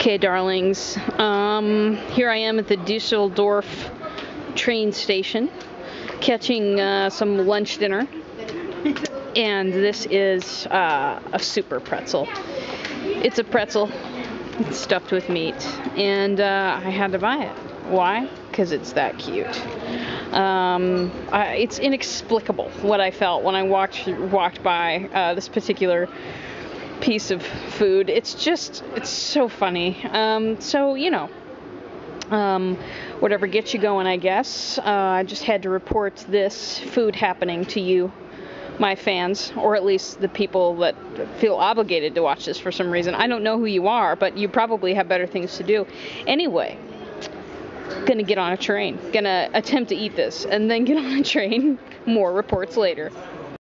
Okay, darlings. Um, here I am at the Dusseldorf train station, catching uh, some lunch dinner, and this is uh, a super pretzel. It's a pretzel stuffed with meat, and uh, I had to buy it. Why? Because it's that cute. Um, I, it's inexplicable what I felt when I walked walked by uh, this particular piece of food. It's just, it's so funny. Um, so, you know, um, whatever gets you going, I guess. Uh, I just had to report this food happening to you, my fans, or at least the people that feel obligated to watch this for some reason. I don't know who you are, but you probably have better things to do. Anyway, gonna get on a train, gonna attempt to eat this, and then get on a train. More reports later.